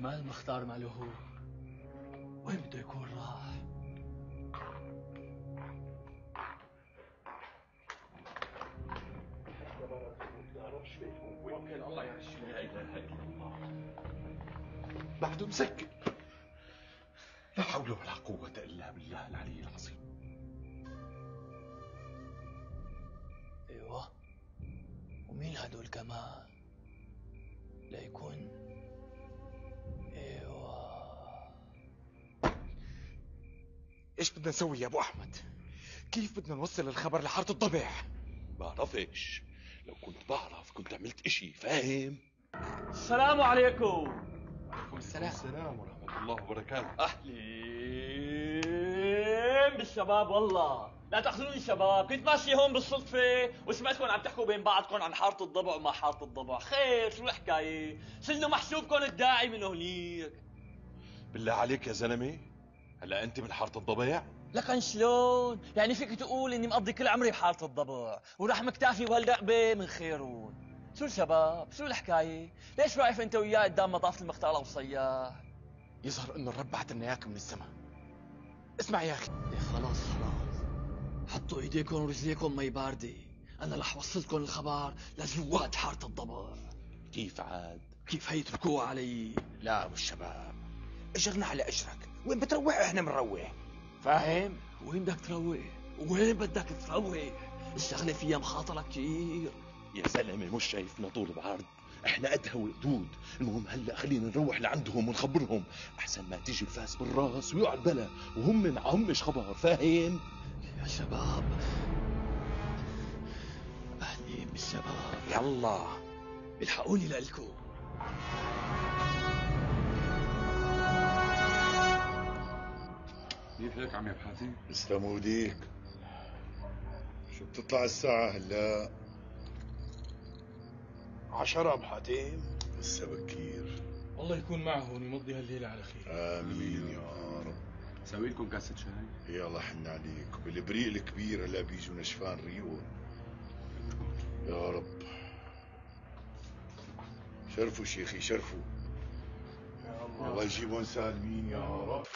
كمان مختار ماله هو. وين بده يكون راح؟ بعده مسكر لا حول ولا قوة إلا بالله العلي العظيم. أيوه. ومين هدول كمان؟ ليكون إيش بدنا نسوي يا أبو أحمد؟ كيف بدنا نوصل الخبر لحارة الضبع؟ بعرفش. لو كنت بعرف كنت عملت إشي فاهم؟ السلام عليكم. وعليكم السلام. السلام ورحمة الله وبركاته. أهلين بالشباب والله. لا تأخذوني شباب كنت ماشي هون بالصدفة وسمعتكم عم تحكوا بين بعضكم عن حارة الضبع وما حارة الضبع. خير شو الحكاية؟ شلنا محسوبكم الداعي من هنيك؟ بالله عليك يا زلمة. هلا انت من حارة الضبيع؟ لكن شلون؟ يعني فيك تقول إني مقضي كل عمري بحارة الضبع وراح مكتافي بهالرقبة من خيرون. شو الشباب؟ شو الحكاية؟ ليش واقف أنت وياه قدام مطاف المختار ابو صياح؟ يظهر إنه الرب بعت لنا اياك من السماء. اسمع يا أخي. إيه خلاص خلاص. حطوا إيديكم ورجليكم مي باردة. أنا رح وصلكم الخبر لجوات حارة الضبع. كيف عاد؟ كيف هيتركوها علي؟ لا أبو الشباب. أجرنا على أجرك. وين بتروح؟ إحنا بنروح فاهم؟ وين بدك تروح؟ وين بدك تروح؟ الشغلة فيها مخاطرة كتير. يا زلمة مش شايفنا طول بعرض إحنا قدها وقدود المهم هلأ خلينا نروح لعندهم ونخبرهم. أحسن ما تيجي الفاس بالراس ويقعد بلا. وهم معهمش خبر فاهم؟ يا شباب. أهلين بالشباب. يلا. الحقوني لإلكم. كيف هيك عم يبحثي؟ تسلم ايديك شو بتطلع الساعة هلا؟ عشرة ابو حاتم. لسه بكير. والله يكون معهم يمضي هالليلة على خير. آمين يا رب. سوي لكم كاسة شاي؟ يلا حن عليك. بالبريق الكبير هلا بيجوا نشفان ريقهم. يا رب. شرفوا شيخي شرفوا. الله. يجيبهم سالمين يا رب.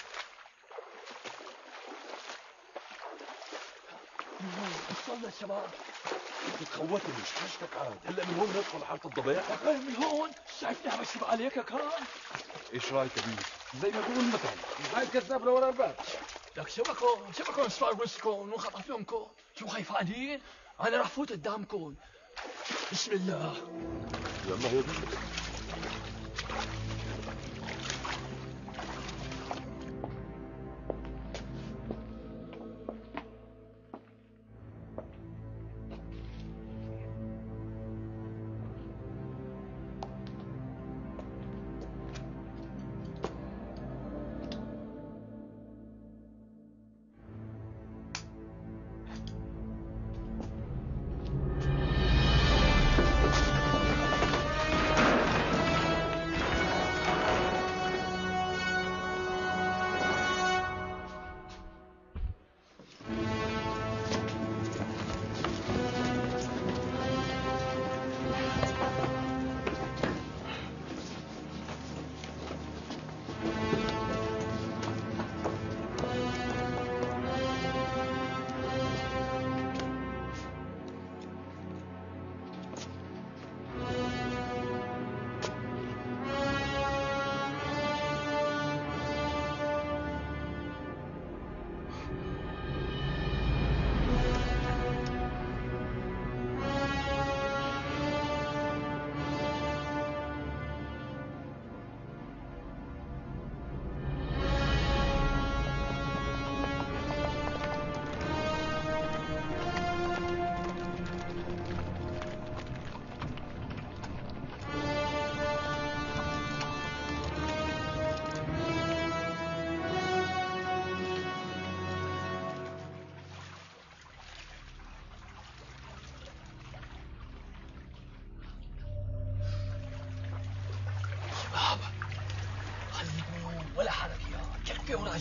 وصلنا الشباب بتخوتني مش حاجتك عاد. هلا من هون ندخل حارة الضبيع من هون شايفني عم بشوف عليك يا كرم إيش رأيك يا زي ما بيقول المثل هاي كذاب لورا الباب. لك شبكون شبكون صار وسكم ونخطف لكم شو خايفانين؟ أنا رح فوت قدامكم بسم الله. يلا يا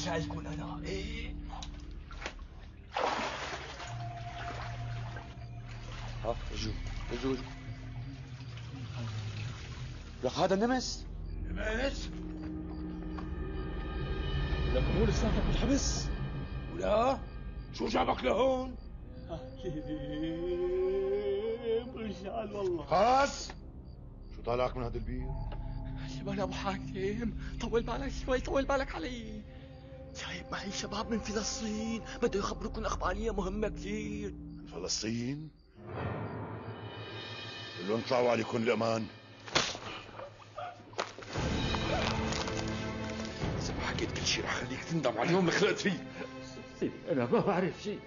كفي ورا جايكم أنا إيه؟ ها اجوا اجوا اجوا لك هذا نمس؟ نمس لكن هو لساتك بالحبس ولا؟ شو جابك لهون؟ حكيم رجال والله. خلاص. شو طالعك من هذا البير شباب أبو حاكم طول بالك شوي طول بالك علي. جايب معي شباب من فلسطين. بده يخبركم أخبارية مهمة كثير. من فلسطين قل اطلعوا عليكم الأمان؟ إذا ما حكيت كل شيء رح خليك تندم على اليوم اللي خلقت فيه. سيدي أنا ما بعرف شيء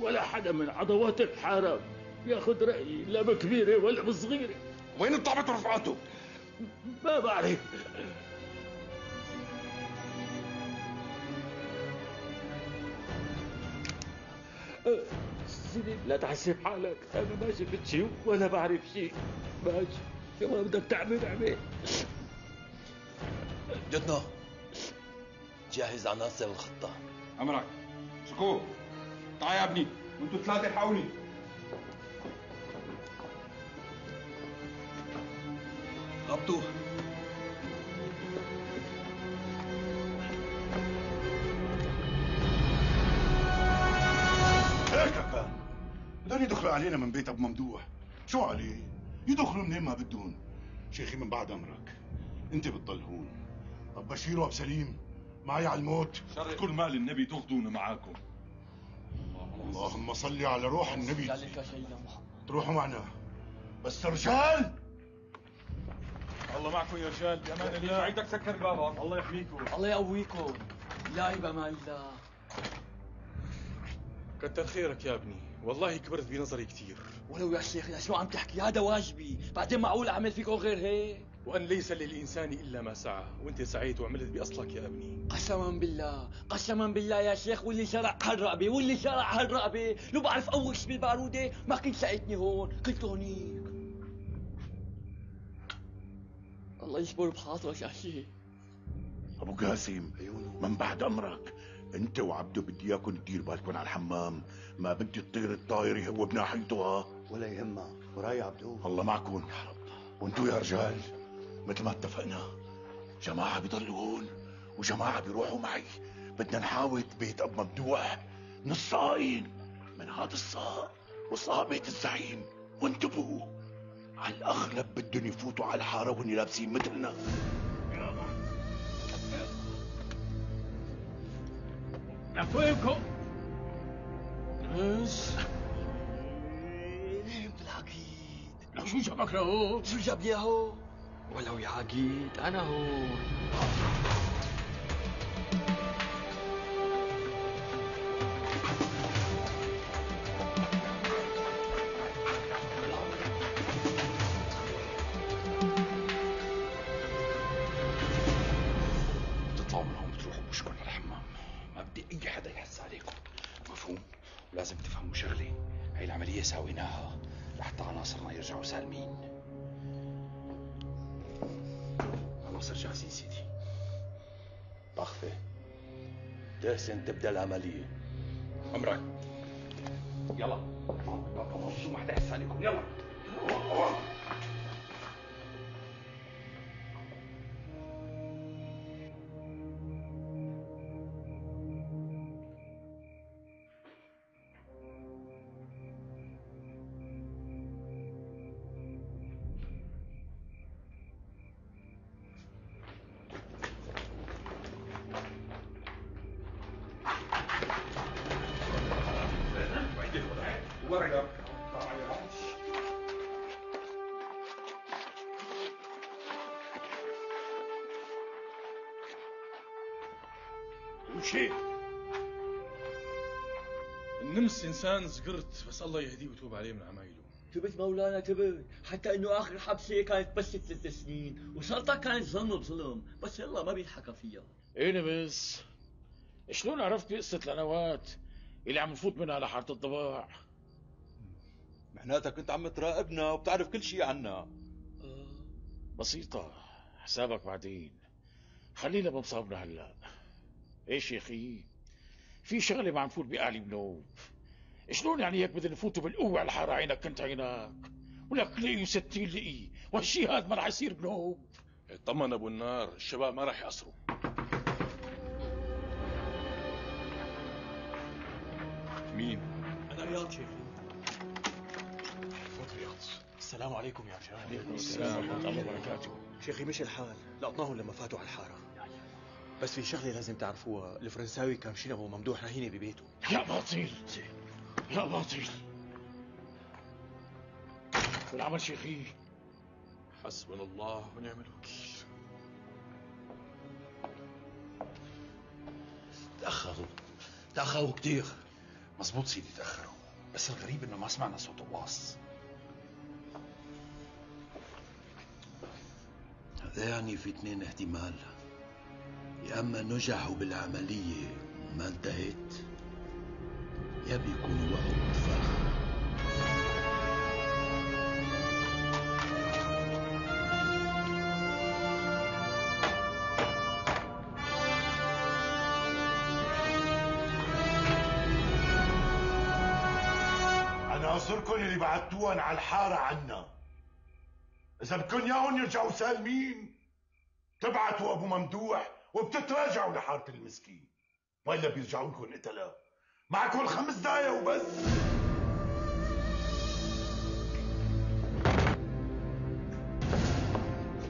ولا حدا من عضوات الحارة ياخذ رأيي لا بكبيرة ولا بصغيرة. وين الضابط ورفقاته؟ ما بعرف. سيدي لا تحسب حالك. أنا ما شفت شيء ولا بعرف شيء ماشي شو ما بدك تعمل اعمل. جدنا جهز عناصر الخطة. أمرك. شكور تعال يا ابني. وانتوا ثلاثة حاولي غبطوه بدهم يدخلوا علينا من بيت أبو ممدوح. شو عليه؟ يدخلوا منين ما بدهم شيخي من بعد أمرك. أنت بتضل هون اب بشير واب سليم معي على الموت. كل مال النبي تاخذونه معاكم. اللهم صل على روح النبي. تروحوا معنا. بس رجال! الله معكم يا رجال. بأمان الله. عيدك سكر بابك الله يحميكم. الله يقويكم. لا بامان الله. كتر خيرك يا ابني. والله كبرت بنظري كثير. ولو يا شيخنا شو عم تحكي؟ هذا واجبي. بعدين معقول أعمل فيكم غير هيك؟ وأن ليس للإنسان إلا ما سعى. وأنت سعيت وعملت بأصلك يا أبني. قسما بالله قسما بالله يا شيخ واللي شرع هالرقبه واللي شرع هالرقبه لو بعرف اوش بالبارودة ما كنت لقيتني هون كنت هونيك. الله يجبر بخاطرك يا شيخ. أبو قاسم من بعد أمرك. أنت وعبده بدي إياكم تدير بالكم على الحمام. ما بدي تطير الطايره هو بناحيتها ولا يهمك. وراي عبدو الله معكم. وانتو يا رجال مثل ما اتفقنا جماعة بيضلوا هون وجماعة بيروحوا معي. بدنا نحاول بيت أب ممدوح نص صاعين من هذا الصاع وصاع بيت الزعيم. وانتبهوا على الأغلب بدهم يفوتوا على الحارة وهن لابسين مثلنا. عفوكم بس بالعقيد لك شو جابك لهون شو جاب لي هون ولو يا عقيد أنا هون سويناها لحتى عناصرنا يرجعوا سالمين. عناصر جاهزين سيدي. بخفة تحسن تبدأ العملية. امرك يلا. شو ما حدا يحس عليكم. يلا. وشي النمس إنسان زقرت بس الله يهديه ويتوب عليه من عمايله. تبت مولانا تبت حتى إنه آخر حبسة كانت بس ثلاث سنين وشرطها كانت ظلم بظلم بس يلا ما بينحكى فيها. إيه بس شلون عرفت قصة القنوات اللي عم نفوت منها على حارة الضباع؟ معناتها كنت عم تراقبنا وبتعرف كل شيء عنا. بسيطة حسابك بعدين. خلينا بمصابنا هلأ. إيه شيخي؟ في شغلة ما عم فوت بقالي بنوب شلون يعني هيك بدنا نفوتوا بالقوة على حارة عينك كنت عينك ولك لقي إيه وستين لقي؟ وهالشي هذا ما رح يصير بنوب اطمن أبو النار الشباب ما رح يقصروا مين؟ أنا رياض شيخي. فوت رياض. السلام عليكم يا شباب عليكم السلام ورحمة الله وبركاته. شيخي مش الحال. لقطناهم لما فاتوا على الحارة. بس في شغلة لازم تعرفوها. الفرنساوي كان شنب وممدوح رهينه ببيته. يا باطل يا باطل شو العمل شيخي؟ حسبنا الله ونعم الوكيل. تأخروا. تأخروا كتير. مزبوط سيدي تأخروا. بس الغريب إنه ما سمعنا صوت الواص هذا يعني في اثنين احتمال. يا أما نجحوا بالعملية وما انتهت يا بيكونوا وقعوا بفخ عناصركم اللي بعتوهم على الحارة عنا. إذا بدكم ياهم يرجعوا سالمين. تبعتوا أبو ممدوح. وبتتراجعوا لحارة المسكين. وإلا بيرجعوا لكم قتلة معكم خمس دقايق وبس.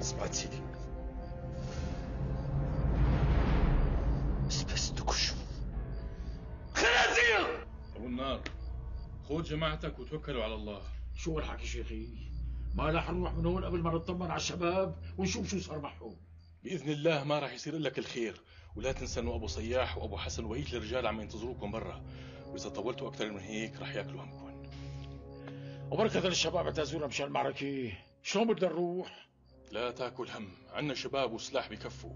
سمعت سيدي بس بس تكشف. خنازير! أبو النار خذ جماعتك وتوكلوا على الله. شو الحكي شيخي؟ ما رح نروح من هون قبل ما نطمن على الشباب ونشوف شو صار معهم. بإذن الله ما راح يصير لك الخير ولا تنسى أنه أبو صياح وأبو حسن وهيك الرجال عم ينتظروكم برا. وإذا طولتوا أكثر من هيك راح يأكلوا همكم. وبركة الشباب اعتزونا مشان المعركة. شلون بدنا نروح؟ لا تأكل هم. عنا شباب وسلاح بكفوا.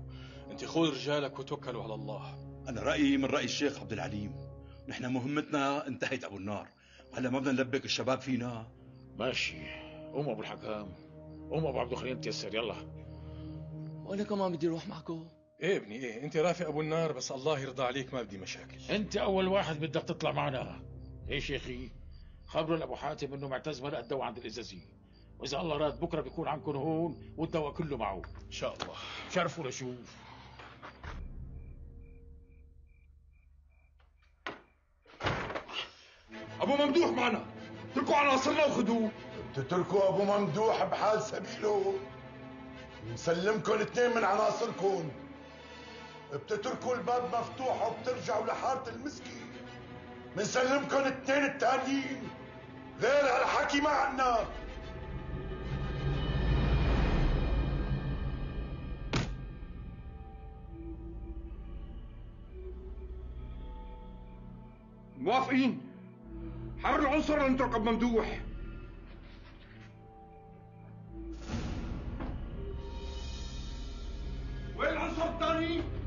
أنت خذ رجالك وتوكلوا على الله. أنا رأيي من رأي الشيخ عبد العليم. نحن مهمتنا انتهت أبو النار. هلا ما بدنا نلبك الشباب فينا. ماشي. قوم أبو الحكام. قوم أبو عبد الخليل تيسر. يلا. وأنا كمان بدي أروح معكم. إيه ابني إيه أنت رافق أبو النار بس الله يرضى عليك ما بدي مشاكل. أنت أول واحد بدك تطلع معنا. إيه شيخي؟ خبروا لأبو حاتم إنه معتز مرق الدواء عند الإزازي. وإذا الله راد بكرة بيكون عندكم هون والدواء كله معه. إن شاء الله. شرفوا لشوف. أبو ممدوح معنا. اتركوا عناصرنا وخذوه بتتركوا أبو ممدوح بحال سبيله نسلمكم اثنين من عناصركم. بتتركوا الباب مفتوح وبترجعوا لحارة المسكي بنسلمكم اثنين التانيين غير هالحكي ما عنا. موافقين؟ حرر العنصر لنترك ممدوح العنصر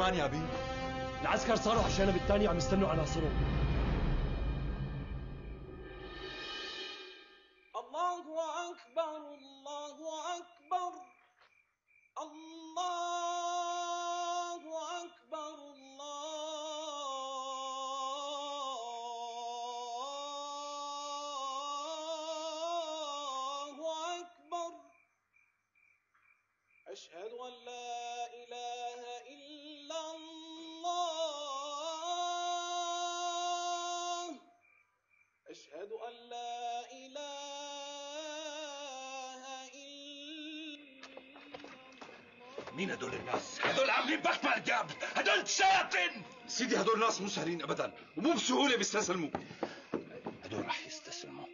أمان يا ابي العسكر صاروا على الجانب الثاني عم يستنوا عناصرهم. لا إله إلا مين هدول الناس؟ هدول عاملين بكبة الجاب. هدول شياطين. سيدي هدول ناس مو سهلين ابدا. ومو بسهولة بيستسلموا. هدول رح يستسلموا.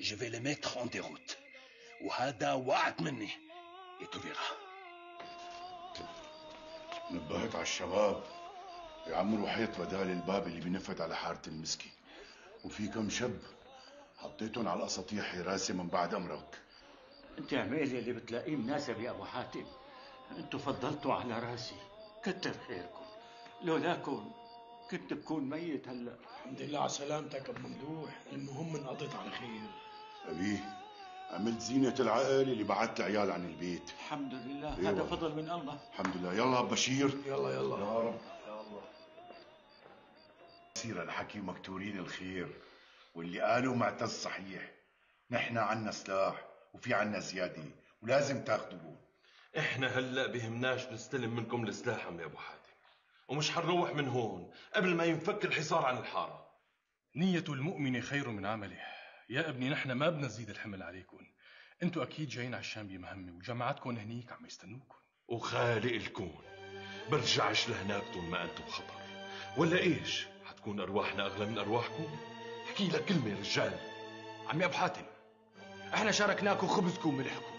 Je vais les mettre en déroute. وهذا وعد مني. يتوفيرا نبهت على الشباب. يعمروا حيط بدال الباب اللي بينفذ على حارة المسكي وفي كم شب حطيتهم على الاساطيح حراسة من بعد أمرك. أنت اعملي اللي بتلاقيه مناسب يا أبو حاتم. أنتوا فضلتوا على راسي. كتر خيركم. لولاكم كنت بكون ميت هلأ. الحمد لله على سلامتك أبو ممدوح. المهم انقضيت على خير. أبيه عملت زينة العقل اللي بعت العيال عن البيت. الحمد لله. أيوة. هذا فضل من الله. الحمد لله. يلا بشير. يلا يلا. يا رب. يصير الحكي مكتورين الخير. واللي قالوا معتز صحيح. نحن عنا سلاح وفي عنا زيادة ولازم تاخذوه إحنا هلأ بهمناش نستلم منكم السلاح عم يا أبو حاتم. ومش حنروح من هون قبل ما ينفك الحصار عن الحارة. نية المؤمن خير من عمله. يا ابني نحن ما بدنا نزيد الحمل عليكم. أنتوا أكيد جايين على الشام بمهمة وجماعتكم هنيك عم يستنوكم. وخالق الكون. برجعش لهناك طول ما أنتم بخطر ولا إيش؟ حتكون أرواحنا أغلى من أرواحكم؟ احكي لك كلمة يا رجال. عمي أبو حاتم إحنا شاركناكم خبزكم وملحكم.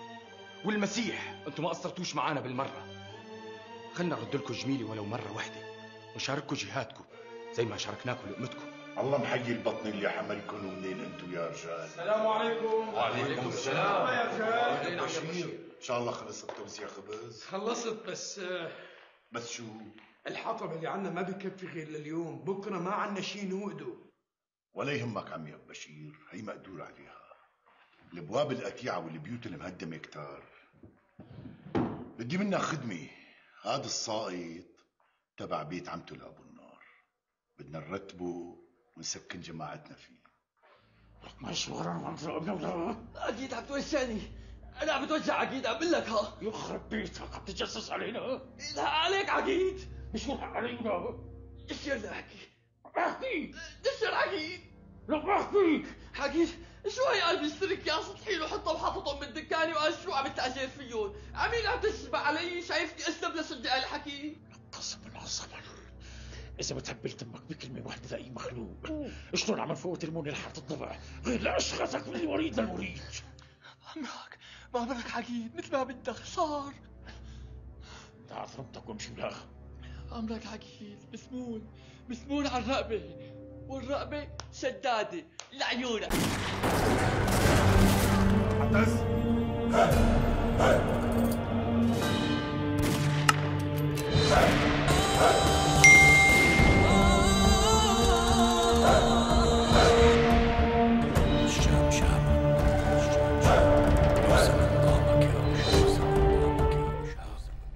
والمسيح أنتم ما قصرتوش معانا بالمرة. خلنا نرد لكم جميلة ولو مرة واحدة ونشارككم جهادكم زي ما شاركناكم لقمتكم. الله محيي البطن اللي حملكم ومنين أنتم يا رجال؟ السلام عليكم. وعليكم السلام. يا رجال. بشير إن شاء الله خلصت توزيع خبز. خلصت بس بس شو؟ الحطب اللي عنا ما بكفي غير لليوم. بكرة ما عنا شيء نوقده. ولا يهمك عمي أبو بشير هي مقدور عليها. الابواب القتيعه والبيوت المهدمه كتار. بدي منك خدمة. هذا الساقط تبع بيت عمته لأبو النار. بدنا نرتبه ونسكن جماعتنا فيه. مشورة منطقة أكيد عم توجعني. أنا عم بتوجع أكيد عم بقول لك ها. يخرب بيتك عم تتجسس علينا. لا عليك عقيد. مش علينا. اشير احكي احكي اشير عقيد لا احكي حكيت شو هي قلب السرك يا سطحين وحطهم حاططهم بالدكانه وقال شو عم تأجر فيهم عمين عم تشبع علي؟ شايفني اسلم لصدق الحكي قسم الله صبر. إذا بتهبلت أمك بكلمة واحدة لأي مخلوق شلون عم فوق ترموني لحالة الضبع؟ غير لأشخاصك من الوريد للوريد عمرك ما عمرك عقيد مثل ما بدك صار. تعال رمتك وامشي لها عمرك عقيد مسمون. مسمون على الرقبة والرقبة شدادة. لعيونك. معتز